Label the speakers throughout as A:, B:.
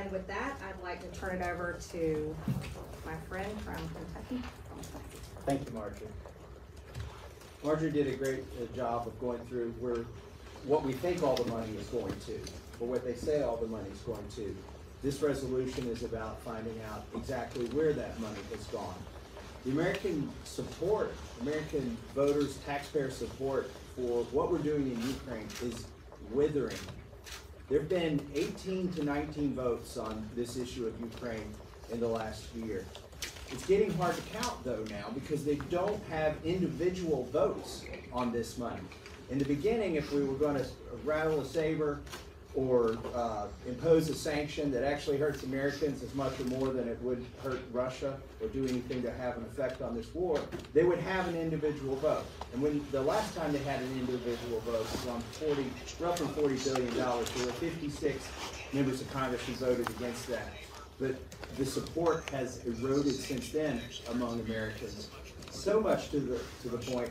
A: And with that, I'd like to turn it over to my friend from Kentucky.
B: Thank you, Marjorie. Marjorie did a great uh, job of going through where, what we think all the money is going to, or what they say all the money is going to. This resolution is about finding out exactly where that money has gone. The American support, American voters, taxpayer support for what we're doing in Ukraine is withering. There've been eighteen to nineteen votes on this issue of Ukraine in the last year. It's getting hard to count though now because they don't have individual votes on this money. In the beginning, if we were gonna rattle a saber or uh, impose a sanction that actually hurts Americans as much or more than it would hurt Russia or do anything to have an effect on this war, they would have an individual vote. And when, the last time they had an individual vote on forty, roughly forty billion dollars. There were fifty-six members of Congress who voted against that. But the support has eroded since then among Americans, so much to the, to the point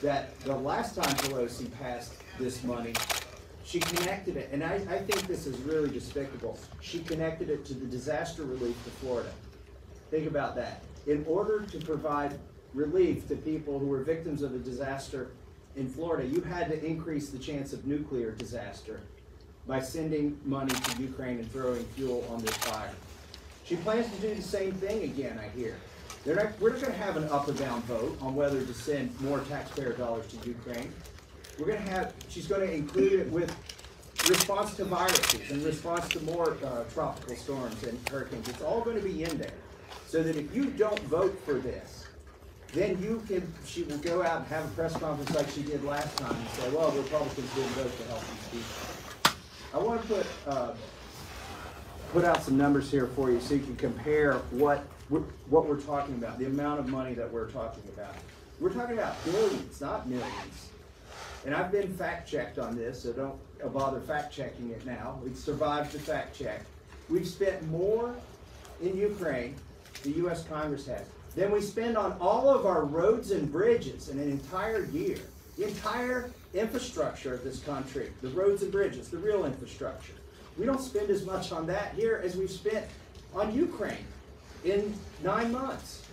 B: that the last time Pelosi passed this money, she connected it, and I, I think this is really despicable. She connected it to the disaster relief to Florida. Think about that. In order to provide relief to people who were victims of a disaster in Florida, you had to increase the chance of nuclear disaster by sending money to Ukraine and throwing fuel on this fire. She plans to do the same thing again, I hear. They're not, we're not gonna have an up or down vote on whether to send more taxpayer dollars to Ukraine. We're gonna have, she's gonna include it with response to viruses and response to more uh, tropical storms and hurricanes. It's all gonna be in there. So that if you don't vote for this, then you can, she will go out and have a press conference like she did last time and say, well, the Republicans didn't vote to help these people. I wanna put, uh, put out some numbers here for you so you can compare what, we're- what we're talking about, the amount of money that we're talking about. We're talking about billions, not millions. And I've been fact-checked on this, so don't bother fact-checking it now. We've survived the fact-check. We've spent more in Ukraine, the US Congress has, than we spend on all of our roads and bridges in an entire year. The entire infrastructure of this country, the roads and bridges, the real infrastructure. We don't spend as much on that here as we've spent on Ukraine in nine months.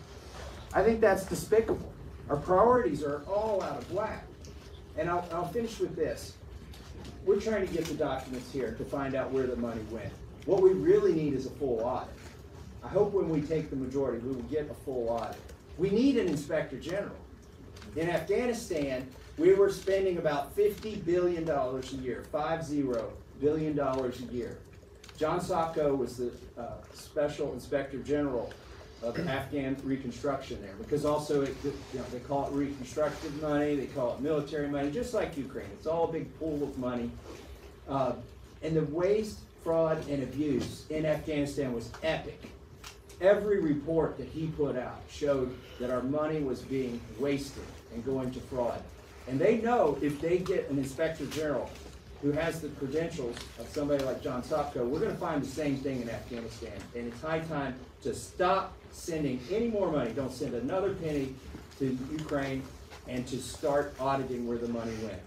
B: I think that's despicable. Our priorities are all out of whack. And I'll, I'll finish with this. We're trying to get the documents here to find out where the money went. What we really need is a full audit. I hope when we take the majority, we will get a full audit. We need an inspector general. In Afghanistan, we were spending about fifty billion dollars a year, five zero billion dollars a year. John Sopko was the uh, special inspector general of Afghan reconstruction there, because also it, you know, they call it reconstructive money, they call it military money, just like Ukraine. It's all a big pool of money. Uh, and the waste, fraud, and abuse in Afghanistan was epic. Every report that he put out showed that our money was being wasted and going to fraud. And they know if they get an inspector general who has the credentials of somebody like John Sopko, we're gonna find the same thing in Afghanistan. And it's high time to stop sending any more money, don't send another penny to Ukraine, and to start auditing where the money went.